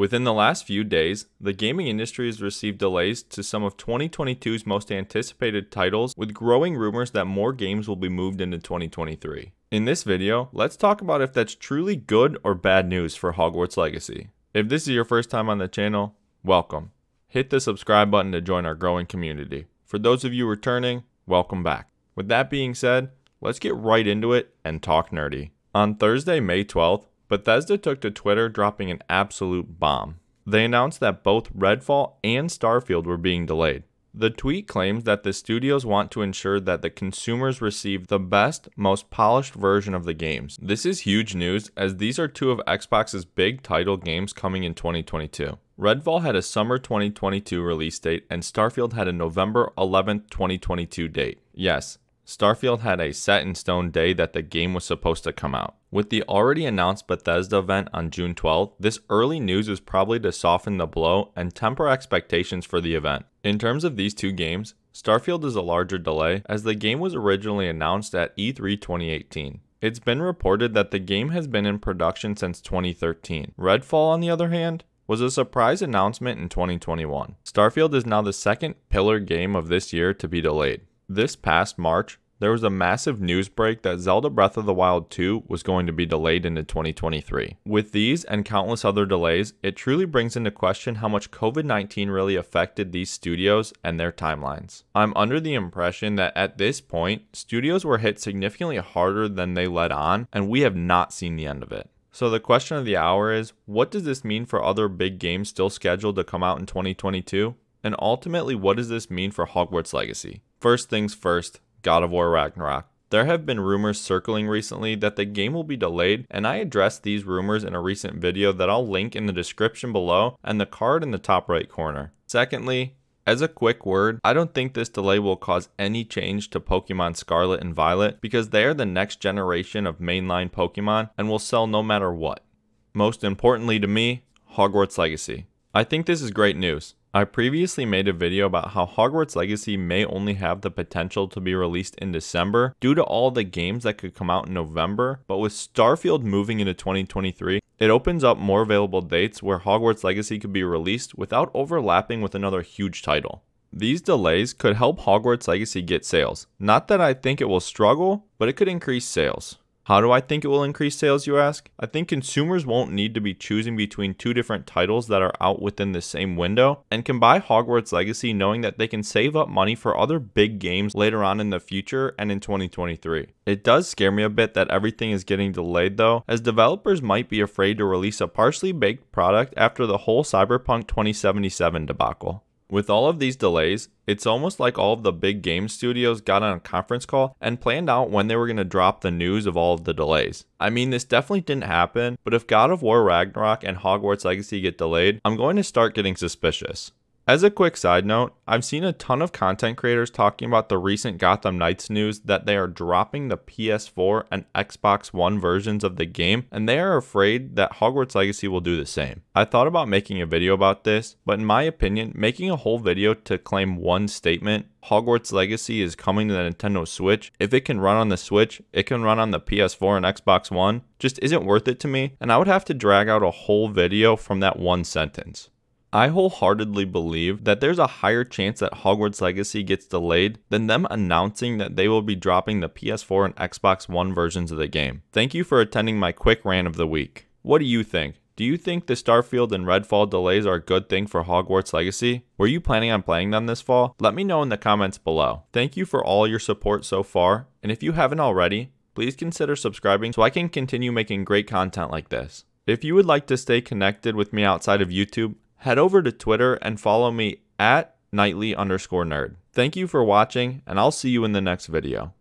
Within the last few days, the gaming industry has received delays to some of 2022's most anticipated titles, with growing rumors that more games will be moved into 2023. In this video, let's talk about if that's truly good or bad news for Hogwarts Legacy. If this is your first time on the channel, welcome. Hit the subscribe button to join our growing community. For those of you returning, welcome back. With that being said, let's get right into it and talk nerdy. On Thursday, May 12th, Bethesda took to Twitter dropping an absolute bomb. They announced that both Redfall and Starfield were being delayed. The tweet claims that the studios want to ensure that the consumers receive the best, most polished version of the games. This is huge news as these are two of Xbox's big title games coming in 2022. Redfall had a summer 2022 release date and Starfield had a November 11, 2022 date. Yes, Starfield had a set in stone day that the game was supposed to come out. With the already announced Bethesda event on June 12th, this early news is probably to soften the blow and temper expectations for the event. In terms of these two games, Starfield is a larger delay as the game was originally announced at E3 2018. It's been reported that the game has been in production since 2013. Redfall, on the other hand, was a surprise announcement in 2021. Starfield is now the second pillar game of this year to be delayed. This past March, there was a massive news break that Zelda Breath of the Wild 2 was going to be delayed into 2023. With these and countless other delays, it truly brings into question how much COVID 19 really affected these studios and their timelines. I'm under the impression that at this point, studios were hit significantly harder than they let on, and we have not seen the end of it. So the question of the hour is what does this mean for other big games still scheduled to come out in 2022? And ultimately, what does this mean for Hogwarts Legacy? First things first, God of War Ragnarok. There have been rumors circling recently that the game will be delayed, and I addressed these rumors in a recent video that I'll link in the description below and the card in the top right corner. Secondly, as a quick word, I don't think this delay will cause any change to Pokemon Scarlet and Violet because they are the next generation of mainline Pokemon and will sell no matter what. Most importantly to me, Hogwarts Legacy. I think this is great news. I previously made a video about how Hogwarts Legacy may only have the potential to be released in December due to all the games that could come out in November, but with Starfield moving into 2023, it opens up more available dates where Hogwarts Legacy could be released without overlapping with another huge title. These delays could help Hogwarts Legacy get sales. Not that I think it will struggle, but it could increase sales. How do I think it will increase sales, you ask? I think consumers won't need to be choosing between two different titles that are out within the same window and can buy Hogwarts Legacy knowing that they can save up money for other big games later on in the future and in 2023. It does scare me a bit that everything is getting delayed though, as developers might be afraid to release a partially baked product after the whole Cyberpunk 2077 debacle. With all of these delays, it's almost like all of the big game studios got on a conference call and planned out when they were going to drop the news of all of the delays. I mean, this definitely didn't happen, but if God of War Ragnarok and Hogwarts Legacy get delayed, I'm going to start getting suspicious. As a quick side note, I've seen a ton of content creators talking about the recent Gotham Knights news that they are dropping the PS4 and Xbox One versions of the game, and they are afraid that Hogwarts Legacy will do the same. I thought about making a video about this, but in my opinion, making a whole video to claim one statement Hogwarts Legacy is coming to the Nintendo Switch. If it can run on the Switch, it can run on the PS4 and Xbox One, just isn't worth it to me, and I would have to drag out a whole video from that one sentence. I wholeheartedly believe that there's a higher chance that Hogwarts Legacy gets delayed than them announcing that they will be dropping the PS4 and Xbox One versions of the game. Thank you for attending my quick rant of the week. What do you think? Do you think the Starfield and Redfall delays are a good thing for Hogwarts Legacy? Were you planning on playing them this fall? Let me know in the comments below. Thank you for all your support so far, and if you haven't already, please consider subscribing so I can continue making great content like this. If you would like to stay connected with me outside of YouTube, head over to Twitter and follow me at nightly underscore nerd. Thank you for watching, and I'll see you in the next video.